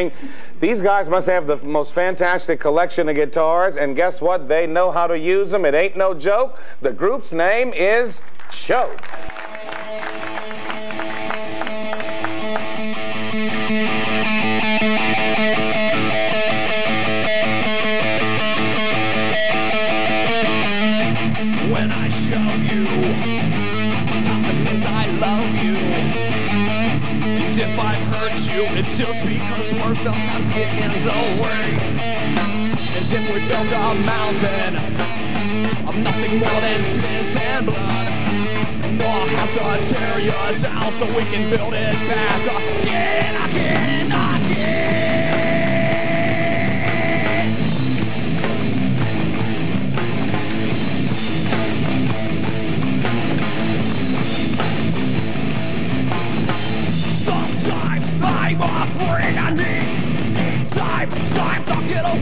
saying these guys must have the most fantastic collection of guitars, and guess what? They know how to use them. It ain't no joke. The group's name is Choke. Sometimes get in the way. And if we built a mountain of nothing more than spit and blood. No, I'll have to tear you down so we can build it back again, again.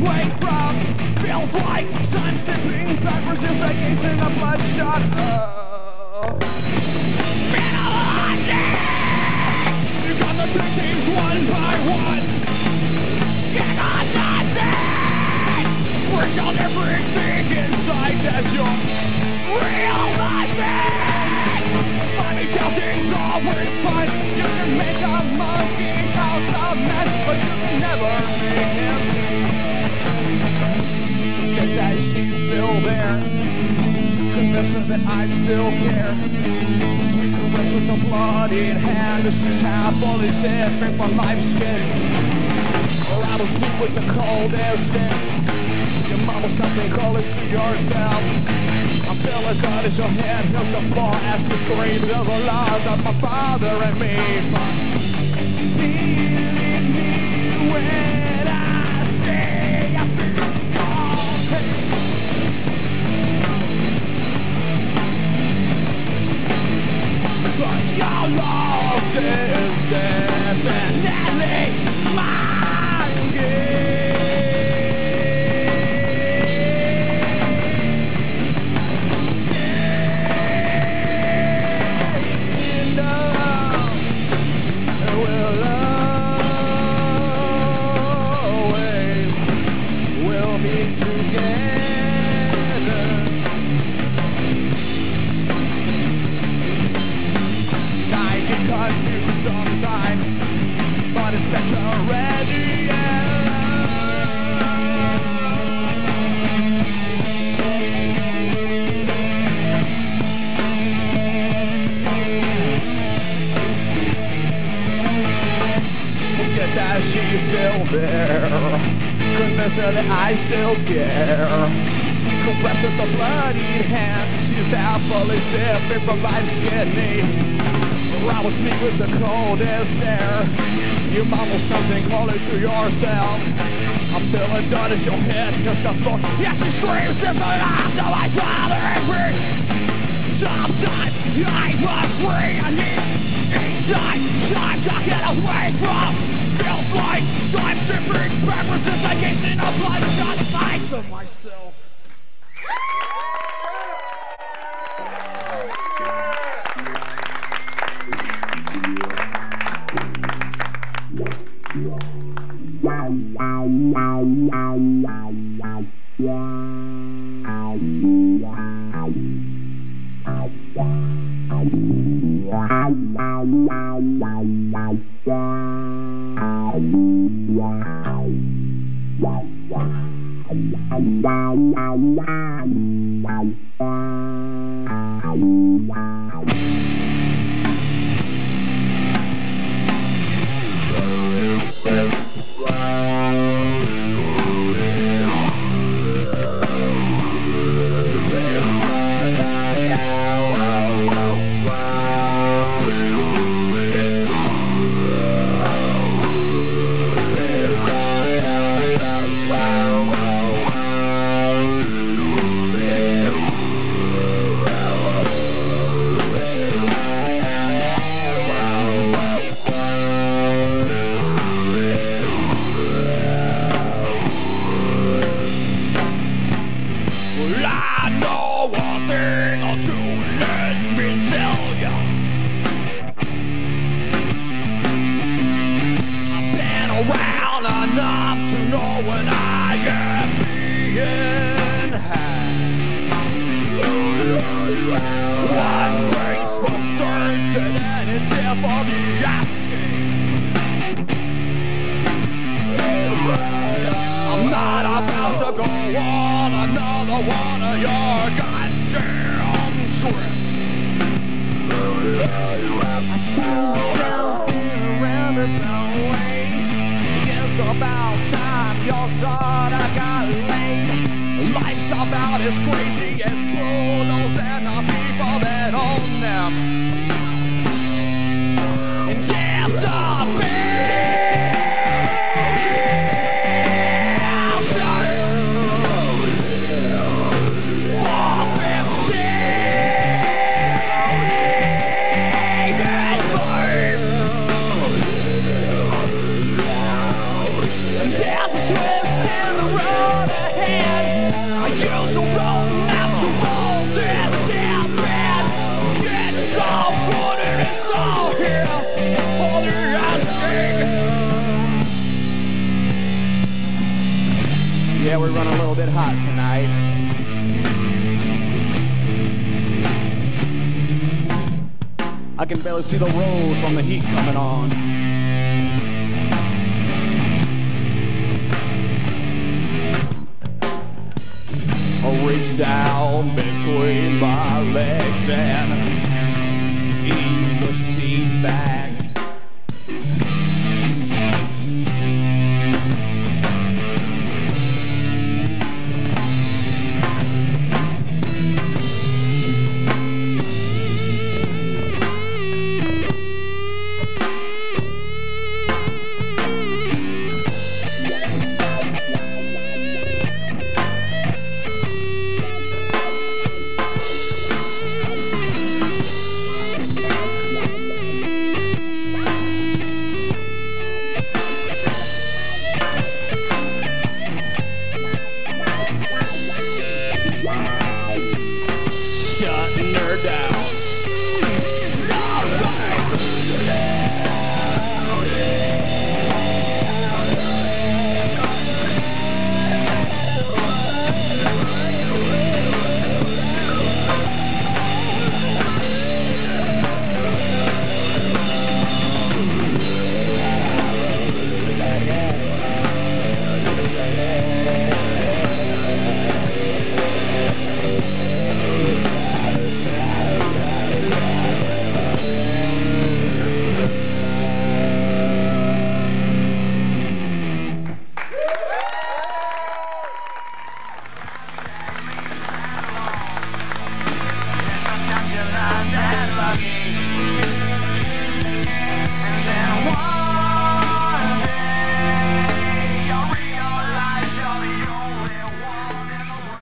Away from. Feels like time slipping backwards as I gaze in the bloodshot. Oh. You got take these one by one. You got nothing! Bring down everything inside as you're realizing. Money touching's always fun. Still there. Her that I still care. Sweet caress with a bloodied hand. She's half fully sick, ripped from my skin. Or I will sleep with the coldest in. Your mama something, call it to yourself. I'm feeling God as your head hits the floor as you scream the lies of my father and me. Leave me when there. Her that I still care. Sweet caress with the bloodied hand. She's happily sipping from my skinny. Around me with the coldest stare. You mumble something, call it to yourself. I'm feeling done as your head hits the floor. Yeah, she screams, this is not so I bother angry. Sometimes I'm afraid I need inside time to get away from feels like slime sipping as I gaze in a blood shot eyes of myself. Yeah. Wow. Enough to know when I am being had. One thing's for certain, and it's here for the asking. I'm not about to go on another one of your goddamn trips. I see myself in a roundabout way. About time your daughter got laid. Life's about as crazy as poodles and the people that own them. Yeah, we run a little bit hot tonight. I can barely see the road from the heat coming on.